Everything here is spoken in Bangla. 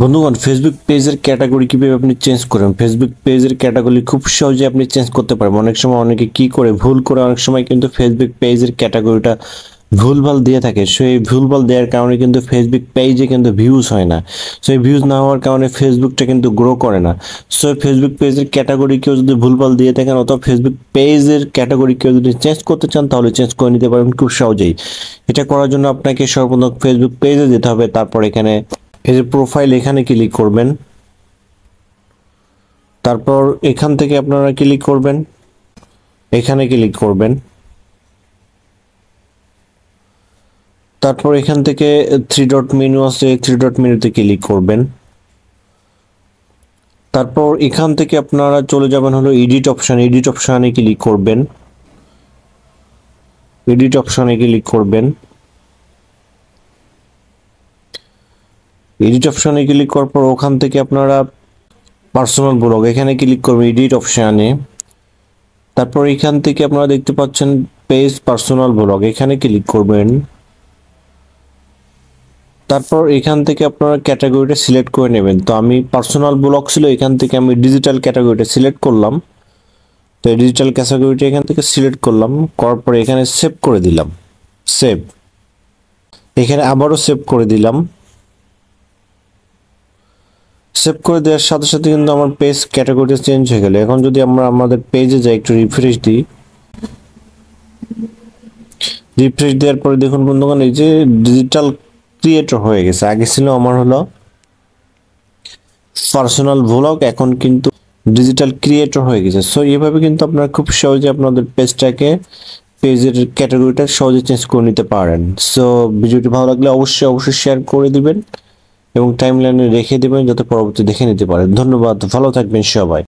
বন্ধুগণ ফেসবুক পেজের ক্যাটাগরি কীভাবে আপনি চেঞ্জ করবেন? ফেসবুক পেজের ক্যাটাগরি খুব সহজে আপনি চেঞ্জ করতে পারবেন। অনেক সময় অনেকে কি করে, ভুল করে, অনেক সময় কিন্তু ফেসবুক পেজের ক্যাটাগরিটা ভুলভাল দিয়ে থাকে। সো, এই ভুলভাল দেওয়ার কারণে কিন্তু ফেসবুক পেজে কিন্তু ভিউজ হয় না। সো, এই ভিউজ না হওয়ার কারণে ফেসবুকটা কিন্তু গ্রো করে না। সো ফেসবুক পেজের ক্যাটাগরি কেউ যদি ভুলভাল দিয়ে থাকেন অথবা ফেসবুক পেজের ক্যাটাগরি কেউ যদি চেঞ্জ করতে চান, তাহলে চেঞ্জ করে নিতে পারেন খুব সহজেই। এটা করার জন্য আপনাকে সর্বপ্রথম ফেসবুক পেজে যেতে হবে, তারপর এখানে এই যে প্রোফাইল এখানে ক্লিক করবেন। তারপর এখান থেকে আপনারা ক্লিক করবেন। এখানে ক্লিক করবেন। তারপর এখান থেকে থ্রি ডট মেনু আছে থ্রি ডট মেনুতে ক্লিক করবেন। তারপর এখান থেকে আপনারা চলে যাবেন হলো এডিট অপশন এডিট অপশনে ক্লিক করবেন। এডিট অপশনে ক্লিক করবেন। এডিট অপশনে ক্লিক করার পর ওখান থেকে আপনারা পার্সোনাল ব্লগ এখানে ক্লিক করবেন এডিট অপশানে তারপর এখান থেকে আপনারা দেখতে পাচ্ছেন পেজ পার্সোনাল ব্লগ এখানে ক্লিক করবেন। তারপর এখান থেকে আপনারা ক্যাটাগরিটা সিলেক্ট করে নেবেন। তো আমি পার্সোনাল ব্লগ ছিল, এখান থেকে আমি ডিজিটাল ক্যাটাগরিটা সিলেক্ট করলাম। তো ডিজিটাল ক্যাটাগরিটা এখান থেকে সিলেক্ট করলাম, করার পরে এখানে সেভ করে দিলাম। সেভ এখানে আবারও সেভ করে দিলাম। সেভ করে দেওয়ার সাথে সাথে কিন্তু আমার পেজ ক্যাটাগরিটা চেঞ্জ হয়ে গেল। এখন যদি আমরা আমাদের পেজে যাই, একটু রিফ্রেশ দিই। রিফ্রেশ দেওয়ার পরে দেখুন বন্ধুগণ, এই যে ডিজিটাল ক্রিয়েটর হয়ে গেছে। আগে ছিল আমার হলো পার্সোনাল ভ্লগ এখন কিন্তু ডিজিটাল ক্রিয়েটর হয়ে গেছে। সো এইভাবে কিন্তু আপনারা খুব সহজে আপনাদের পেজটাকে পেজের ক্যাটাগরিটা সহজে চেঞ্জ করে নিতে পারেন। সো ভিডিওটি ভালো লাগলে অবশ্যই অবশ্যই শেয়ার করে দিবেন। এবং টাইমলাইনে রেখে দেবেন যাতে পরবর্তী দেখে নিতে পারেন। ধন্যবাদ ভালো থাকবেন সবাই।